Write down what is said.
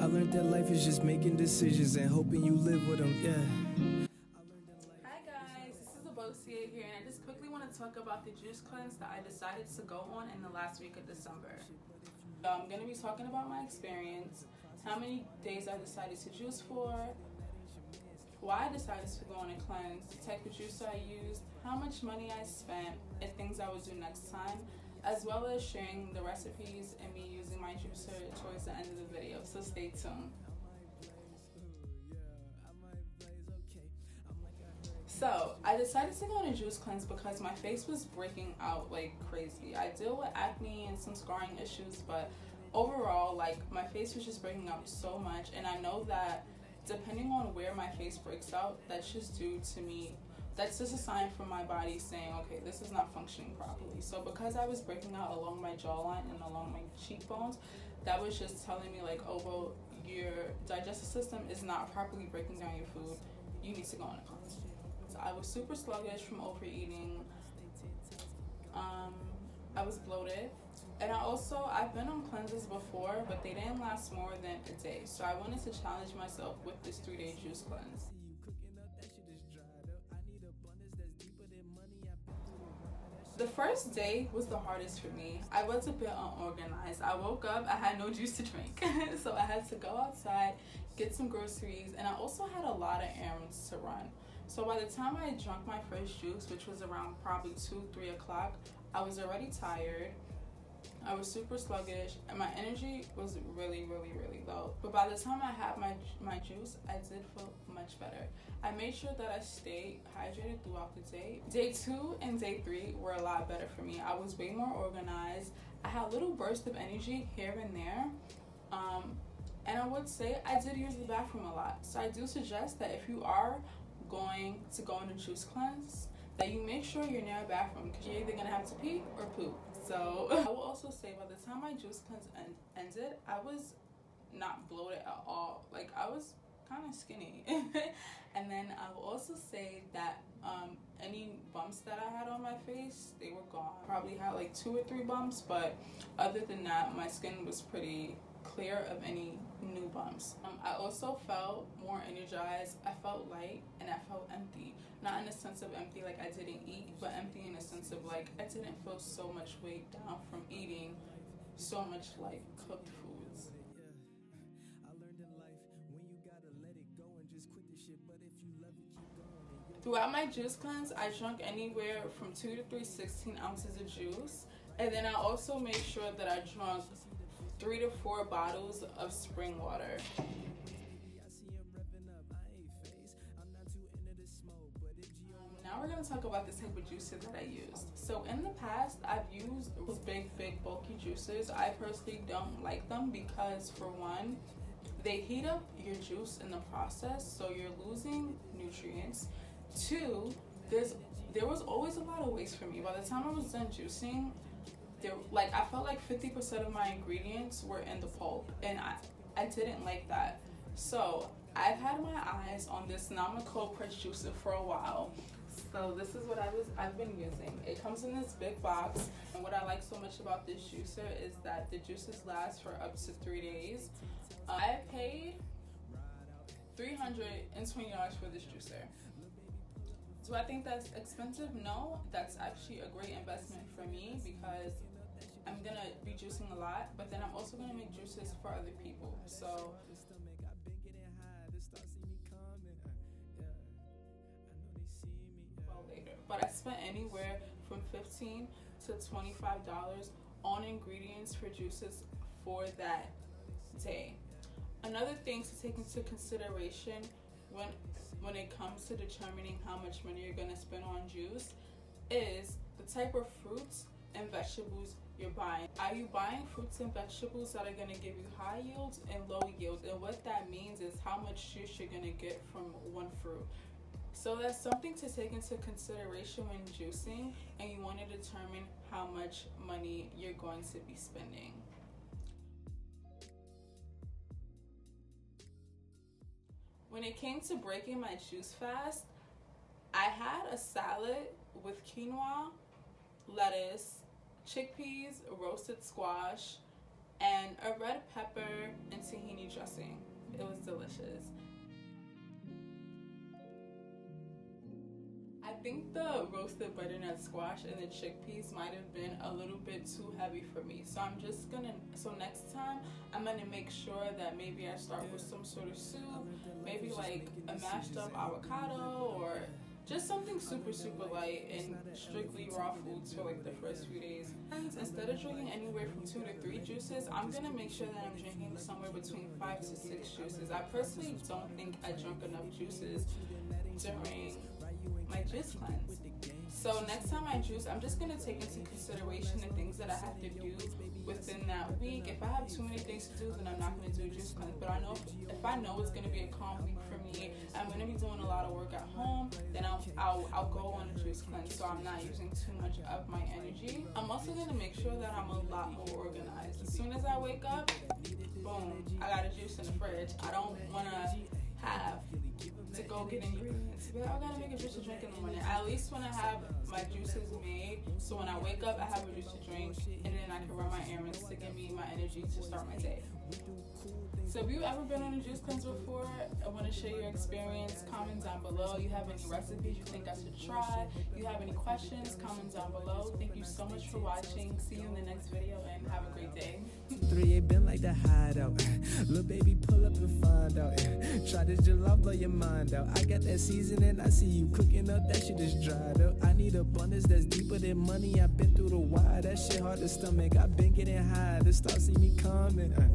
I learned that life is just making decisions and hoping you live with them. Yeah. Hi guys, this is Abosia here, and I just quickly want to talk about the juice cleanse that I decided to go on in the last week of December. I'm going to be talking about my experience, how many days I decided to juice for, why I decided to go on a cleanse, the type of juice I used, how much money I spent, and things I would do next time, as well as sharing the recipes and me using my juicer towards the end of the video. So stay tuned. So I decided to go on a juice cleanse because my face was breaking out like crazy. I deal with acne and some scarring issues, but overall, like my face was just breaking out so much, and I know that depending on where my face breaks out, that's just due to me. That's just a sign from my body saying, okay, this is not functioning properly. So because I was breaking out along my jawline and along my cheekbones, that was just telling me like, oh well, your digestive system is not properly breaking down your food. You need to go on a cleanse. So I was super sluggish from overeating. Um, I was bloated. And I also, I've been on cleanses before, but they didn't last more than a day. So I wanted to challenge myself with this three day juice cleanse. The first day was the hardest for me. I was a bit unorganized. I woke up, I had no juice to drink. so I had to go outside, get some groceries, and I also had a lot of errands to run. So by the time I drank my first juice, which was around probably 2, 3 o'clock, I was already tired. I was super sluggish and my energy was really, really, really low. But by the time I had my my juice, I did feel much better. I made sure that I stayed hydrated throughout the day. Day two and day three were a lot better for me. I was way more organized. I had little bursts of energy here and there. Um, and I would say I did use the bathroom a lot. So I do suggest that if you are going to go on a juice cleanse, that you make sure you're near a bathroom because you're either gonna have to pee or poop. So I will also say by the time my juice cleanse end- ended, I was not bloated at all. Like I was kind of skinny. and then I will also say that um, any bumps that I had on my face, they were gone. Probably had like two or three bumps, but other than that, my skin was pretty clear of any new bumps. Um, I also felt more energized. I felt light and I felt empty. Not in the sense of empty like I didn't eat, but empty in the sense of like I didn't feel so much weight down from eating so much like cooked foods. Throughout my juice cleanse, I drank anywhere from 2 to 3 16 ounces of juice. And then I also made sure that I drank three to four bottles of spring water. Now we're gonna talk about the type of juices that I used. So in the past, I've used those big, big, bulky juices. I personally don't like them because for one, they heat up your juice in the process, so you're losing nutrients. Two, there's there was always a lot of waste for me. By the time I was done juicing, there like I felt like 50% of my ingredients were in the pulp and I I didn't like that. So I've had my eyes on this Nama cold press juicer for a while. So this is what I was I've been using. It comes in this big box and what I like so much about this juicer is that the juices last for up to three days. Uh, I paid $320 for this juicer. Do I think that's expensive? No, that's actually a great investment for me because juicing a lot, but then I'm also gonna make juices for other people. So later. But I spent anywhere from 15 to 25 dollars on ingredients for juices for that day. Another thing to take into consideration when when it comes to determining how much money you're gonna spend on juice is the type of fruits and vegetables you're buying. Are you buying fruits and vegetables that are going to give you high yields and low yields? And what that means is how much juice you're going to get from one fruit. So that's something to take into consideration when juicing and you want to determine how much money you're going to be spending. When it came to breaking my juice fast, I had a salad with quinoa, lettuce, chickpeas, roasted squash, and a red pepper and tahini dressing. It was delicious. I think the roasted butternut squash and the chickpeas might have been a little bit too heavy for me. So I'm just gonna, so next time I'm gonna make sure that maybe I start with some sort of soup, maybe like a mashed up avocado or just something super super light and strictly raw foods for like the first few days. Instead of drinking anywhere from two to three juices, I'm gonna make sure that I'm drinking somewhere between five to six juices. I personally don't think I drank enough juices during my juice cleanse. So next time I juice, I'm just gonna take into consideration the things that I have to do within that week. If I have too many things to do, then I'm not gonna do juice cleanse. But I know if, if I know it's gonna be a calm week for me, I'm gonna be doing a lot of work at home, I'll, I'll go on a juice cleanse so I'm not using too much of my energy. I'm also gonna make sure that I'm a lot more organized. As soon as I wake up, boom, I got a juice in the fridge. I don't wanna have to go get ingredients. But I gotta make a juice to drink in the morning. At least when I have my juices made, so when I wake up, I have a juice to drink, and then I can run my errands to give me my energy to start my day. So if you've ever been on a juice cleanse before, I want to share your experience. Comment down below. You have any recipes you think I should try? You have any questions? Comment down below. Thank you so much for watching. See you in the next video and have a great day. Three ain't been like the hideout. Little baby, pull up and find out. Try this jollof, blow your mind out. I got that seasoning, I see you cooking up. That shit is dried up. I need abundance that's deeper than money. I've been through the wire. That shit hard to stomach. I've been getting high. The stars see me coming. Uh,